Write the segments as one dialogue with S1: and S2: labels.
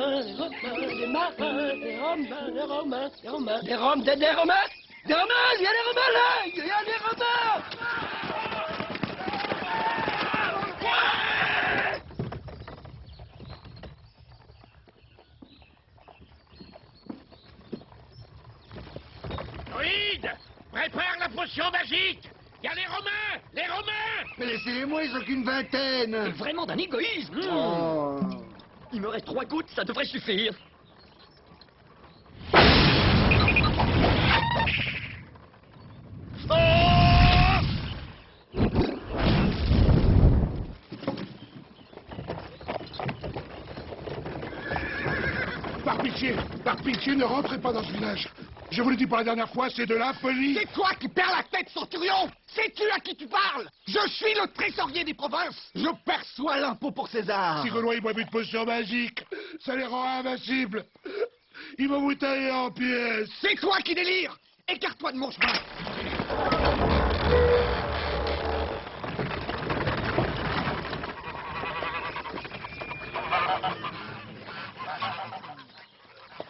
S1: Oh
S2: Des marins, des romains, des romains, des romains, des romains, des, des romains, des romains, il y a des romains là, il y a des romains.
S3: Druide Prépare la potion magique Il y a les Romains Les Romains
S1: Mais laissez-les-moi, ils ont qu'une vingtaine
S2: C'est vraiment d'un égoïsme.
S1: Oh.
S2: Trois gouttes, ça devrait suffire.
S1: Par pitié, par pitié, ne rentrez pas dans ce village. Je vous le dis pour la dernière fois, c'est de la folie.
S4: C'est toi qui perds la tête, Centurion Sais-tu à qui tu parles Je suis le trésorier des provinces Je perçois l'impôt pour César
S1: Si Gaulois, ils boivent une potion magique, ça les rend invincibles. Ils vont vous tailler en pièces.
S4: C'est toi qui délire Écarte-toi de mon chemin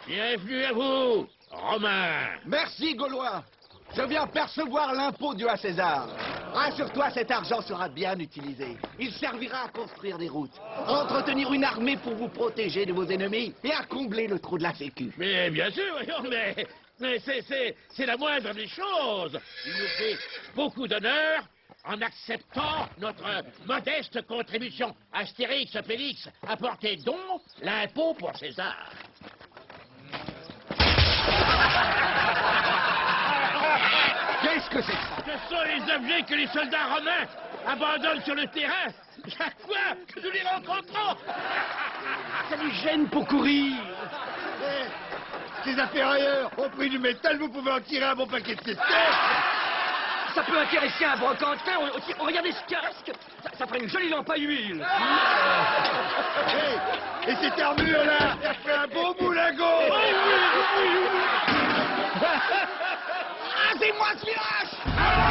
S3: Bienvenue à vous, Romains
S4: Merci, Gaulois Je viens percevoir l'impôt dû à César. Rassure-toi, cet argent sera bien utilisé. Il servira à construire des routes, à entretenir une armée pour vous protéger de vos ennemis et à combler le trou de la sécu.
S3: Mais bien sûr, voyons, mais, mais c'est la moindre des choses. Il nous fait beaucoup d'honneur en acceptant notre modeste contribution. Astérix, Félix, apportez donc l'impôt pour César.
S4: Qu'est-ce que c'est que ça?
S3: Ce sont les objets que les soldats romains abandonnent sur le terrain chaque fois que nous les rencontrons.
S2: Ça les gêne pour courir.
S1: Ces affaires ailleurs, au prix du métal, vous pouvez en tirer un bon paquet de cestets.
S2: Ça peut intéresser un brocanteur. Oh, oh, Regardez ce casque. Ça, ça ferait une jolie lampe à huile.
S1: Et cette armure-là, elle fait un beau moulago.
S4: Rasez-moi ce village